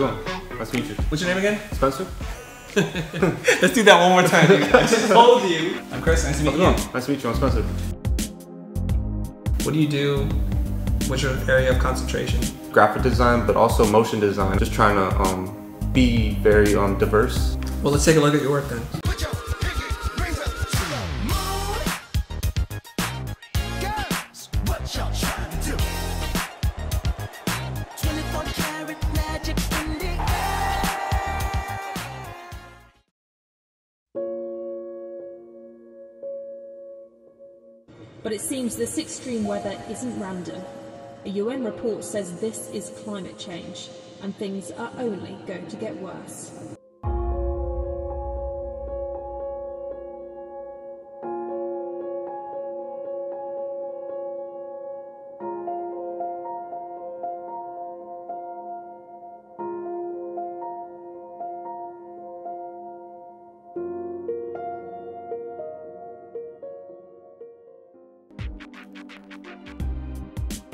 going? Nice to meet you. What's your name again? Spencer? Let's do that one more time. Dude. I just told you. I'm Chris. Nice to meet you. Nice to meet you. I'm Spencer. What do you do? What's your area of concentration? Graphic design, but also motion design. Just trying to um, be very um, diverse. Well, let's take a look at your work then. But it seems this extreme weather isn't random. A UN report says this is climate change, and things are only going to get worse.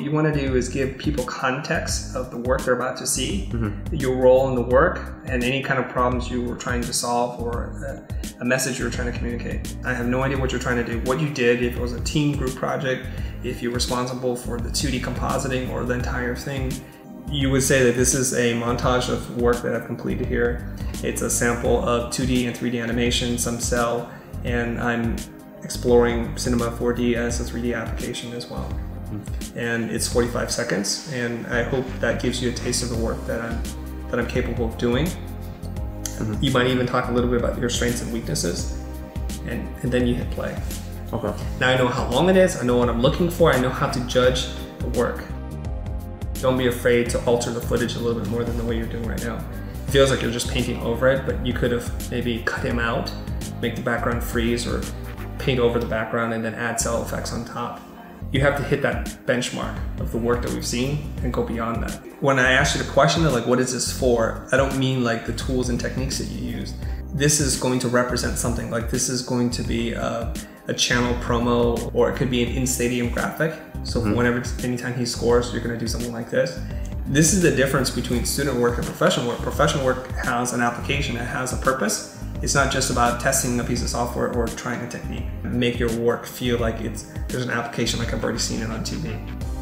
You want to do is give people context of the work they're about to see, mm-hmm. your role in the work, and any kind of problems you were trying to solve or a, a message you were trying to communicate. I have no idea what you're trying to do, what you did, if it was a team group project, if you're responsible for the 2D compositing or the entire thing. You would say that this is a montage of work that I've completed here. It's a sample of 2D and 3D animation, some cel, and I'm exploring Cinema 4D as a 3D application as well and it's 45 seconds and i hope that gives you a taste of the work that i'm that i'm capable of doing. Mm-hmm. You might even talk a little bit about your strengths and weaknesses and, and then you hit play. Okay. now i know how long it is i know what i'm looking for i know how to judge the work. Don't be afraid to alter the footage a little bit more than the way you're doing right now. It feels like you're just painting over it but you could have maybe cut him out make the background freeze or paint over the background and then add cel effects on top you have to hit that benchmark of the work that we've seen and go beyond that. When I ask you the question of like, what is this for? I don't mean like the tools and techniques that you use. This is going to represent something. Like this is going to be a, a channel promo, or it could be an in-stadium graphic. So mm-hmm. whenever, anytime he scores, you're going to do something like this. This is the difference between student work and professional work. Professional work has an application, it has a purpose. It's not just about testing a piece of software or trying a technique. Make your work feel like it's there's an application like I've already seen it on TV.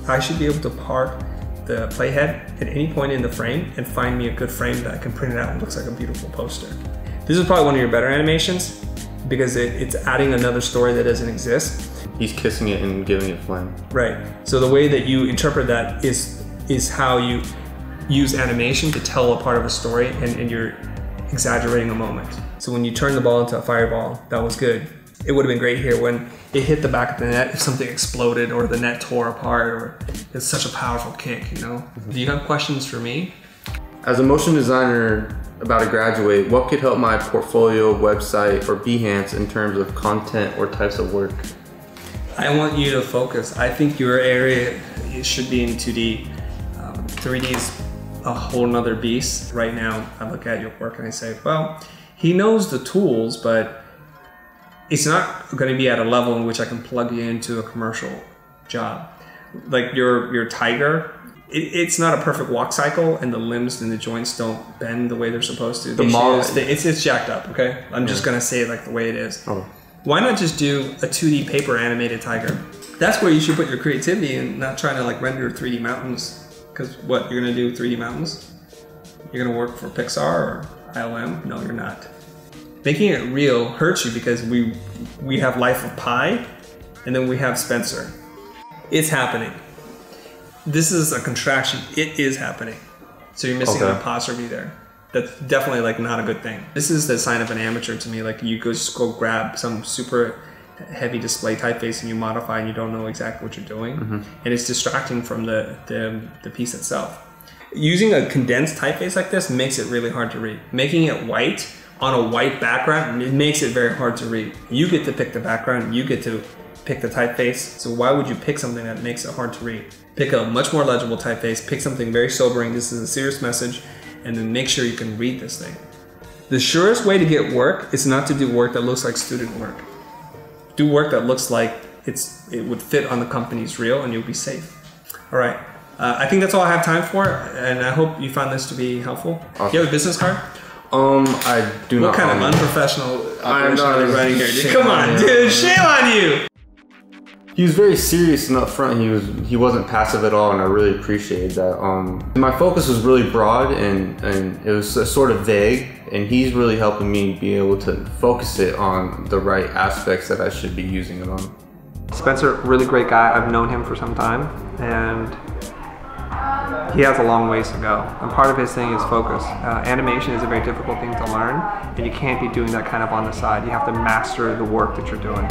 I should be able to park the playhead at any point in the frame and find me a good frame that I can print it out and looks like a beautiful poster. This is probably one of your better animations because it, it's adding another story that doesn't exist. He's kissing it and giving it flame. Right. So the way that you interpret that is is how you use animation to tell a part of a story and, and you're exaggerating a moment. So when you turn the ball into a fireball, that was good. It would have been great here when it hit the back of the net if something exploded or the net tore apart or it's such a powerful kick, you know? Do you have questions for me? As a motion designer about to graduate, what could help my portfolio, website, or Behance in terms of content or types of work? I want you to focus. I think your area should be in 2D. Um, 3D is a whole nother beast. Right now, I look at your work and I say, well, he knows the tools, but it's not going to be at a level in which I can plug you into a commercial job. Like your your tiger, it, it's not a perfect walk cycle, and the limbs and the joints don't bend the way they're supposed to. The mo- it's it's jacked up. Okay, I'm just gonna say it like the way it is Oh. why not just do a 2D paper animated tiger? That's where you should put your creativity and not trying to like render 3D mountains. Because what you're gonna do 3D mountains? You're gonna work for Pixar or ILM? No, you're not. Making it real hurts you because we we have Life of Pi, and then we have Spencer. It's happening. This is a contraction. It is happening. So you're missing an Okay. apostrophe there. That's definitely like not a good thing. This is the sign of an amateur to me. Like you go just go grab some super heavy display typeface and you modify and you don't know exactly what you're doing, mm-hmm. and it's distracting from the, the the piece itself. Using a condensed typeface like this makes it really hard to read. Making it white on a white background it makes it very hard to read. You get to pick the background. You get to pick the typeface. So why would you pick something that makes it hard to read? Pick a much more legible typeface. Pick something very sobering. This is a serious message, and then make sure you can read this thing. The surest way to get work is not to do work that looks like student work. Do work that looks like it's it would fit on the company's reel, and you'll be safe. All right, Uh, I think that's all I have time for, and I hope you found this to be helpful. Do you have a business card? Um, I do What not. kind of own- unprofessional I'm not are you running here? dude? Come on on, dude. Shame on you. He was very serious and upfront. He was he wasn't passive at all, and I really appreciated that. Um, my focus was really broad and and it was uh, sort of vague, and he's really helping me be able to focus it on the right aspects that I should be using it on. Spencer, really great guy. I've known him for some time, and he has a long ways to go. And part of his thing is focus. Uh, animation is a very difficult thing to learn, and you can't be doing that kind of on the side. You have to master the work that you're doing.